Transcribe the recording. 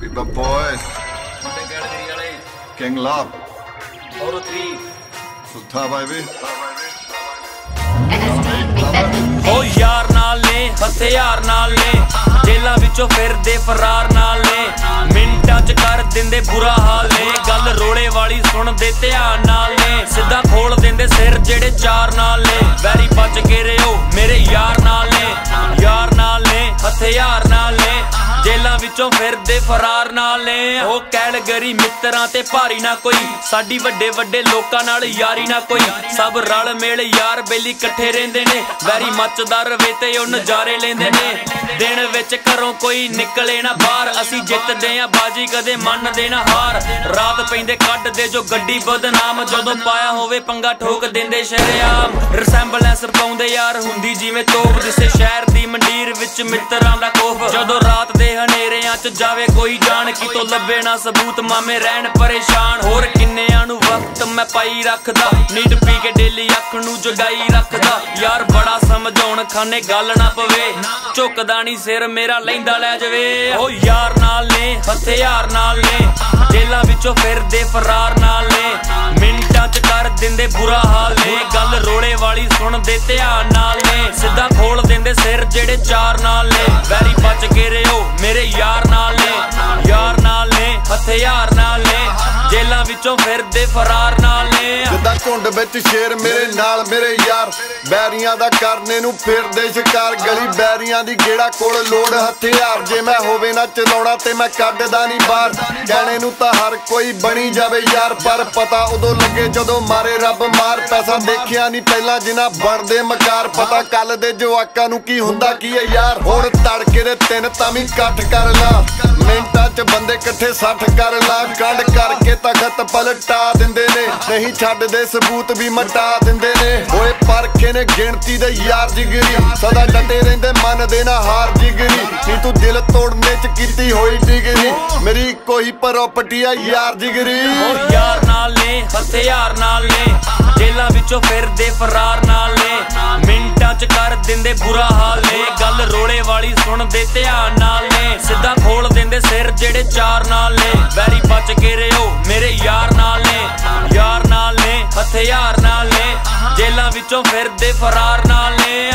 Beba Boys, ਮੁੰਡੇ ਕੈਟਗਰੀ ਵਾਲੇ King 3 ਸੁੱਥਾ ਬਾਈ ਓ ਯਾਰ ਨਾਲ ਨੇ ਹਥਿਆਰ ਨਾਲ ਨੇ ਜੇਲਾਂ ਵਿੱਚੋਂ ਫਿਰਦੇ ਫਰਾਰ ਨਾਲ ਨੇ ਮਿੰਟਾਂ ਚ ਕਰ ਦਿੰਦੇ ਬੁਰਾ ਹਾਲ ਨੇ ਗੱਲ ਰੋਲੇ ਵਾਲੀ ਸੁਣਦੇ ਧਿਆਨ ਨਾਲ ਵਿੱਚੋਂ ਫਿਰਦੇ ਫਰਾਰ ਨਾਲ ਉਹ ਕੈਲਗਰੀ ਮਿੱਤਰਾਂ ਤੇ ਭਾਰੀ ਨਾ ਕੋਈ। ਸਾਡੀ ਵੱਡੇ ਵੱਡੇ ਲੋਕਾਂ ਨਾਲ ਯਾਰੀ ਨਾ ਕੋਈ। ਸਭ ਰਲ ਮਿਲ ਯਾਰ ਬੇਲੀ ਇਕੱਠੇ ਰਹਿੰਦੇ ਨੇ। ਵੈਰੀ ਮੱਚਦਾ ਰਵੇ ਤੇ ਉਹ ਨਜ਼ਾਰੇ ਲੈਂਦੇ ਨੇ। ਦਿਨ ਵਿੱਚ ਘਰੋਂ ਕੋਈ ਨਿਕਲੇ ਨਾ ਬਾਹਰ। ਅਸੀਂ ਜਿੱਤਦੇ ਆ ਬਾਜੀ ਕਦੇ ਮੰਨਦੇ ਨਾ ਹਾਰ। ਰਾਤ ਪੈਂਦੇ ਕੱਢਦੇ ਜੋ ਗੱਡੀ ਬਦਨਾਮ। ਜਦੋਂ ਪਾਇਆ ਹੋਵੇ ਪੰਗਾ ਠੋਕ ਦਿੰਦੇ ਸ਼ਰਿਆਮ। ਰਿਸੈਂਬਲੈਂਸ ਪਾਉਂਦੇ ਯਾਰ ਹੁੰਦੀ ਜਿਵੇਂ ਤੋਪ। ਜਿਸੇ ਸ਼ਹਿਰ ਦੀ ਮੰਡੀਰ ਵਿੱਚ ਮਿੱਤਰਾਂ ਦਾ ਕੋਫ ਜਦੋਂ ਰਾਤ ਦੇ ਹਨੇਰੇ ਹਨੇਰਿਆਂ 'ਚ ਜਾਵੇ ਕੋਈ ਜਾਣ, ਕਿਤੋਂ ਲੱਭੇ ਨਾ ਸਬੂਤ, ਮਾਮੇ ਰਹਿਣ ਪਰੇਸ਼ਾਨ। ਹੋਰ ਕਿੰਨਿਆਂ ਨੂੰ ਵਕਤ ਮੈਂ ਪਾਈ ਰੱਖਦਾ। ਨੀਂਦ ਪੀ ਕੇ ਡੇਲੀ ਅੱਖ ਨੂੰ ਜਗਾਈ ਰੱਖਦਾ। ਯਾਰ ਬੜਾ ਸਮਝਾਉਣ ਖਾਨੇ ਗੱਲ ਨਾ ਪਵੇ। ਝੁਕਦਾ ਨਹੀਂ ਸਿਰ ਮੇਰਾ ਲੈਂਦਾ ਲੈ ਜਵੇ। ਓ ਯਾਰ ਨਾਲ ਨੇ, ਹਥਿਆਰ ਨਾਲ ਨੇ। ਜੇਲਾਂ ਵਿੱਚੋਂ ਫਿਰਦੇ ਫਰਾਰ ਨਾਲ ਨੇ। ਮਿੰਟਾਂ 'ਚ ਕਰ ਦਿੰਦੇ ਬੁਰਾ ਹਾਲ ਨੇ। ਗੱਲ ਰੋਲੇ ਵਾਲੀ ਸੁਣਦੇ ਧਿਆਨ ਨਾਲ ਨੇ। ਸਿੱਧਾ ਜਿਹੜੇ ਚਾਰ ਨਾਲ ਨੇ ਵੈਰੀ ਬਚ ਕੇ ਰਿਓ, ਮੇਰੇ ਯਾਰ ਨਾਲ ਨੇ, ਯਾਰ ਨਾਲ ਨੇ, ਹਥਿਆਰ ਨਾਲ ਨੇ ਜੇਲਾਂ ਵਿੱਚੋਂ ਫਿਰਦੇ ਫਰਾਰ ਨਾਲ ਨੇ। ਜਿੱਦਾਂ ਘੁੰਡ ਵਿੱਚ ਸ਼ੇਰ ਮੇਰੇ ਨਾਲ, ਮੇਰੇ ਯਾਰ, ਬੈਰੀਆਂ ਦਾ ਕਰਨੇ ਨੂੰ ਫਿਰਦੇ ਸ਼ਿਕਾਰ, ਗਲੀ ਬੈਰੀਆਂ ਦੀ ਗੇੜਾ ਕੋਲ ਲੋੜ, ਹਥਿਆਰ, ਜੇ ਮੈਂ ਹੋਵੇ ਨਾ ਚਲਾਉਣਾ ਤੇ ਮੈਂ ਕੱਢਦਾ ਨਹੀਂ ਬਾਹਰ। ਕਹਿਣੇ ਨੂੰ ਤਾਂ ਹਰ ਕੋਈ ਬਣੀ ਜਾਵੇ ਯਾਰ, ਪਰ ਪਤਾ ਉਦੋਂ ਲੱਗੇ ਜਦੋਂ ਮਾਰੇ ਰੱਬ ਮਾਰ ਪੈਸਾ। ਦੇਖਿਆ ਨਹੀਂ ਪਹਿਲਾਂ ਜਿਨ੍ਹਾਂ ਬਣਦੇ ਮਕਾਰ। ਪਤਾ ਕੱਲ ਦੇ ਜਵਾਕਾਂ ਨੂੰ ਕੀ ਹੁੰਦਾ, ਕੀ ਹੈ ਯਾਰ? ਹੁਣ ਤੜਕੇ ਦੇ ਤਿੰਨ ਤਾਂ ਵੀ ਇਕੱਠ ਕਰ ਲਾ। ਮਿੰਟਾਂ 'ਚ ਬੰਦੇ ਇਕੱਠੇ 60 ਕਰ ਲਾ। ਕੱਢ ਕਰਕੇ ਤਖਤ ਪਲਟਾ ਦਿੰਦੇ ਨੇ। ਨਹੀਂ ਛੱਡਦੇ ਸਬੂਤ ਵੀ ਮਟਾ ਦਿੰਦੇ ਨੇ। ਓਏ ਪਰਖੇ ਨੇ ਗਿਣਤੀ ਦੇ ਯਾਰ ਜਿਗਰੀ। ਸਦਾ ਡਟੇ ਰਹਿੰਦੇ ਮੰਨਦੇ ਨਾ ਹਾਰ ਜਿਗਰੀ। ਨੀ ਤੂੰ ਦਿਲ ਤੋੜਨੇ 'ਚ ਕੀਤੀ ਹੋਈ ਡਿਗਰੀ। ਮੇਰੀ ਕੋਈ ਪ੍ਰਾਪਰਟੀ ਆ ਯਾਰ ਜਿਗਰੀ। ਓ ਯਾਰ ਨਾਲ ਨੇ ਹਥਿਆਰ ਨਾਲ ਨੇ। ਜੇਲਾਂ ਵਿੱਚੋਂ ਫਿਰਦੇ ਫਰਾਰ ਨਾਲ ਨੇ। ਮਿੰਟਾਂ 'ਚ ਕਰ ਦਿੰਦੇ ਬੁਰਾ ਹਾਲ ਨੇ। ਗੱਲ ਰੋਲੇ ਵਾਲੀ ਸੁਣਦੇ ਧਿਆਨ ਨਾਲ ਨੇ। ਸਿੱਧਾ ਖੋਲ ਦਿੰਦੇ ਸਿਰ ਜਿਹੜੇ ਚਾਰ ਨਾਲ ਨੇ। ਵੈਰੀ ਬਚ ਕੇ ਰਿਓ, ਮੇਰੇ ਯਾਰ ਨਾਲ ਨੇ। ਯਾਰ ਨਾਲ ਨੇ ਹਥਿਆਰ ਨਾਲ ਨੇ। ਜੇਲਾਂ ਵਿੱਚੋਂ ਫਿਰਦੇ ਫਰਾਰ ਨਾਲ ਨੇ।